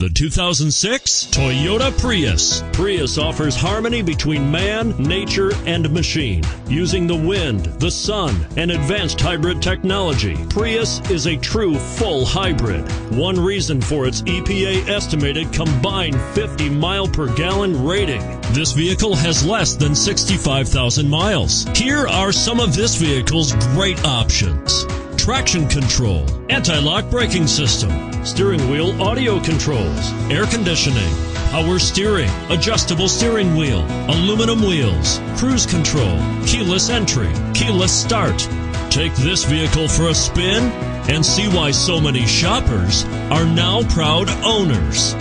The 2006 Toyota Prius. Prius offers harmony between man, nature, and machine. Using the wind, the sun, and advanced hybrid technology, Prius is a true full hybrid. One reason for its EPA estimated combined 50 mile per gallon rating. This vehicle has less than 65,000 miles. Here are some of this vehicle's great options traction control, anti-lock braking system, steering wheel audio controls, air conditioning, power steering, adjustable steering wheel, aluminum wheels, cruise control, keyless entry, keyless start. Take this vehicle for a spin and see why so many shoppers are now proud owners.